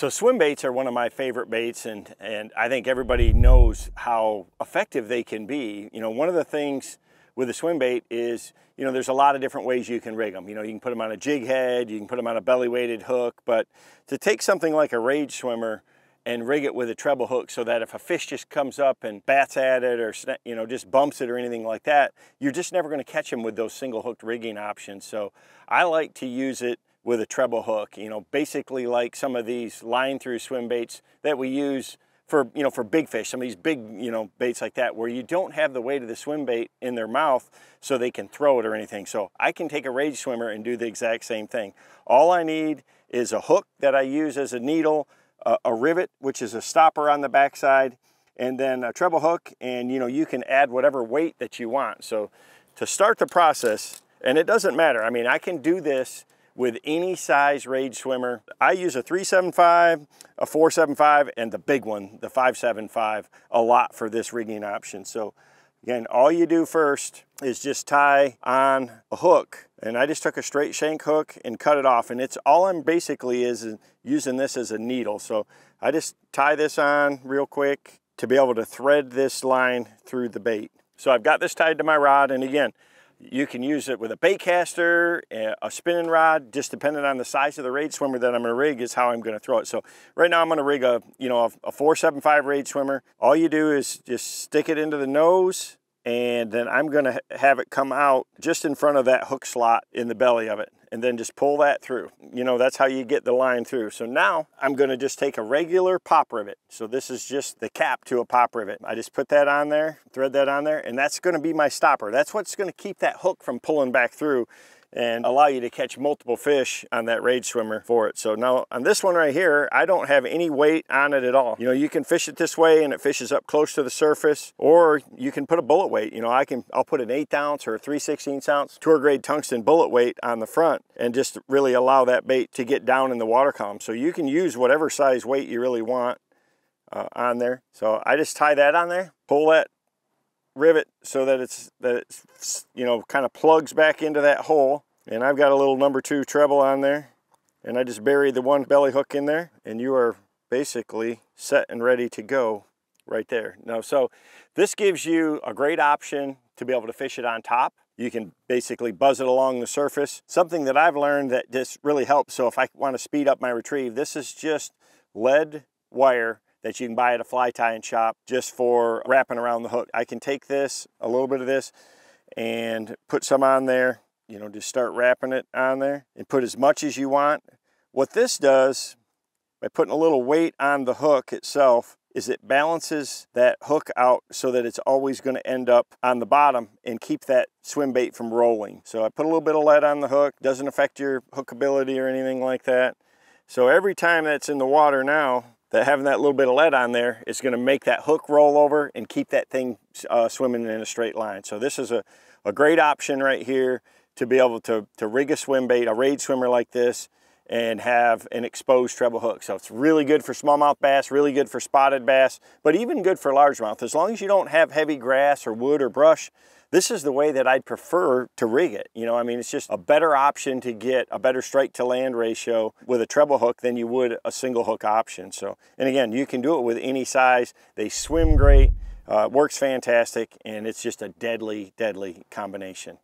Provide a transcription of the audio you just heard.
So swim baits are one of my favorite baits and, and I think everybody knows how effective they can be. You know, one of the things with a swim bait is, you know, there's a lot of different ways you can rig them. You know, you can put them on a jig head, you can put them on a belly weighted hook, but to take something like a rage swimmer and rig it with a treble hook so that if a fish just comes up and bats at it or you know just bumps it or anything like that, you're just never going to catch them with those single hooked rigging options. So I like to use it with a treble hook, you know, basically like some of these line through swim baits that we use for, you know, for big fish, some of these big, you know, baits like that, where you don't have the weight of the swim bait in their mouth so they can throw it or anything. So I can take a rage swimmer and do the exact same thing. All I need is a hook that I use as a needle, a, a rivet, which is a stopper on the backside, and then a treble hook, and you know, you can add whatever weight that you want. So to start the process, and it doesn't matter, I mean, I can do this with any size rage swimmer. I use a 375, a 475, and the big one, the 575, a lot for this rigging option. So again, all you do first is just tie on a hook. And I just took a straight shank hook and cut it off. And it's all I'm basically is using this as a needle. So I just tie this on real quick to be able to thread this line through the bait. So I've got this tied to my rod. And again, you can use it with a bait caster, a spinning rod, just depending on the size of the rage swimmer that I'm gonna rig is how I'm gonna throw it. So right now I'm gonna rig a, you know, a 475 rage swimmer. All you do is just stick it into the nose and then I'm gonna have it come out just in front of that hook slot in the belly of it and then just pull that through. You know, that's how you get the line through. So now I'm gonna just take a regular pop rivet. So this is just the cap to a pop rivet. I just put that on there, thread that on there, and that's gonna be my stopper. That's what's gonna keep that hook from pulling back through and allow you to catch multiple fish on that rage swimmer for it. So now on this one right here, I don't have any weight on it at all. You know, you can fish it this way and it fishes up close to the surface, or you can put a bullet weight. You know, I can, I'll put an eighth ounce or a 3 16 ounce tour grade tungsten bullet weight on the front and just really allow that bait to get down in the water column. So you can use whatever size weight you really want uh, on there. So I just tie that on there, pull that rivet so that it's that it's you know kind of plugs back into that hole. And I've got a little number two treble on there and I just buried the one belly hook in there and you are basically set and ready to go right there. Now so this gives you a great option to be able to fish it on top. You can basically buzz it along the surface. Something that I've learned that just really helps so if I want to speed up my retrieve this is just lead wire that you can buy at a fly tying shop just for wrapping around the hook. I can take this, a little bit of this, and put some on there, you know, just start wrapping it on there and put as much as you want. What this does, by putting a little weight on the hook itself, is it balances that hook out so that it's always going to end up on the bottom and keep that swim bait from rolling. So I put a little bit of lead on the hook, doesn't affect your hookability or anything like that. So every time that's in the water now, that having that little bit of lead on there is going to make that hook roll over and keep that thing uh, swimming in a straight line. So this is a, a great option right here to be able to, to rig a swim bait, a rage swimmer like this, and have an exposed treble hook. So it's really good for smallmouth bass, really good for spotted bass, but even good for largemouth. As long as you don't have heavy grass or wood or brush, this is the way that I'd prefer to rig it. You know, I mean, it's just a better option to get a better strike to land ratio with a treble hook than you would a single hook option. So, and again, you can do it with any size. They swim great, uh, works fantastic, and it's just a deadly, deadly combination.